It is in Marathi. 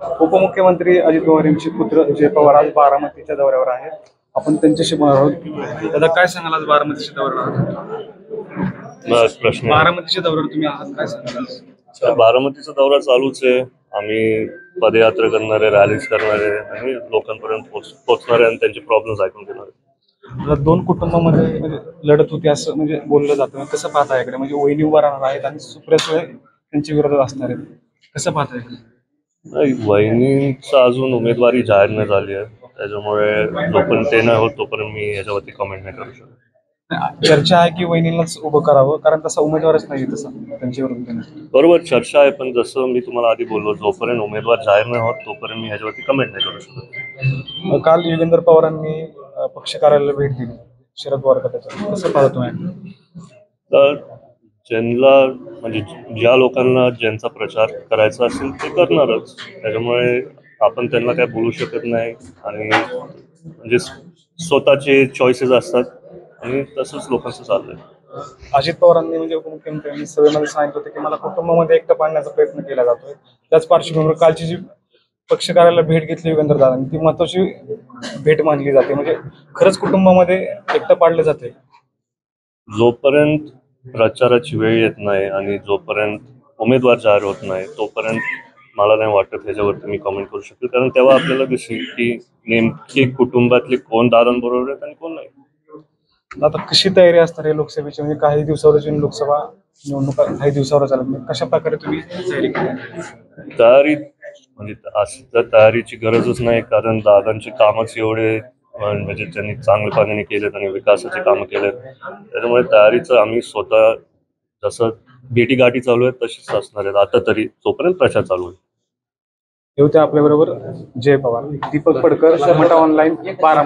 उपमुख्यमंत्री अजित पवार यांचे पुत्र जय पवार आज बारामतीच्या दौऱ्यावर आहेत. आपण त्यांच्याशी बोलणार आहोत. दादा काय सांगाल आज बारामतीच्या दौऱ्यावर? आहात? प्रश्न बारामतीच्या दौऱ्यावर तुम्ही आहात काय सांगाल? बारामतीचा दौरा चालूच आहे. आम्ही पदयात्रा करणारे रॅलीज करणारे आणि लोकांपर्यंत पोच पोचणारे आणि त्यांचे प्रॉब्लेम्स ऐकून घेणारे. दोन कुटुंबामध्ये म्हणजे लढत होती असं म्हणजे बोललं जातं. कसं पाहता इकडे म्हणजे वहिनी उभा राहणार आहेत आणि सुप्रिया सुळे त्यांच्या विरोधात असणार आहेत. कसं पाहता इकडे नाही वहिनींचा अजून उमेदवारी जाहीर नाही झाली आहे. त्याच्यामुळे जोपर्यंत ते नाही होत तोपर्यंत मी याच्यावरती कमेंट नाही करू शकत. चर्चा आहे की वहिनीलाच उभं करावं? कारण तसा उमेदवारच नाही तसा. त्यांच्या विरोधात बरोबर चर्चा आहे पण जसं मी तुम्हाला आधी बोललो जोपर्यंत उमेदवार जाहीर नाही होत तोपर्यंत मी ह्याच्यावरती कमेंट नाही करू शकत. काल योगेंद्र पवारांनी अं, पक्ष कार्यालयाला भेट दिली. शरद पवार गटाच्या कसं पाहतो तर ज्यांना म्हणजे ज्या लोकांना ज्यांचा प्रचार करायचा असेल ते करणारच. त्याच्यामुळे आपण त्यांना काय बोलू शकत नाही आणि म्हणजे स्वतःचे चॉईसेस असतात आणि तसंच लोकांचं चाललंय. अजित पवारांनी म्हणजे उपमुख्यमंत्र्यांनी सभेमध्ये सांगितलं होतं की मला कुटुंबामध्ये एकटं पाडण्याचा प्रयत्न केला जातोय. त्याच पार्श्वभूमीवर कालची जी पक्ष कार्यालयाला भेट घेतली योगेंद्र दादांनी ती महत्वाची भेट मानली जाते. म्हणजे खरंच कुटुंबामध्ये एकटं पाडलं जाते जोपर्यंत प्रचाराची वेळ येत नाही आणि जोपर्यंत उमेदवार जाहीर होत नाही तोपर्यंत मला नाही वाटत ह्याच्यावरती मी कमेंट करू शकतो. कारण तेव्हा आपल्याला दिसेल की नेमके कुटुंबातले कोण दादांबरोबर आहेत आणि कोण नाही. आता कशी तयारी असणार आहे लोकसभेची? म्हणजे काही दिवसावरच लोकसभा निवडणुका काही दिवसावर चालत कशा प्रकारे तुम्ही तयारी तयारी म्हणजे असं तयारीची गरजच नाही कारण दादांचे कामच एवढे अं, म्हणजे त्यांनी पाण्याने केलेत आणि विकासाचे कामं केलेत. त्याच्यामुळे तयारीचं आम्ही स्वतः जसं भेटी गाठी चालू आहेत तशीच असणार आहेत. आता तरी जोपर्यंत प्रचार चालू आहे येऊ त्या आपल्या बरोबर जय पवार. दीपक पडकर मटा ऑनलाईन बारा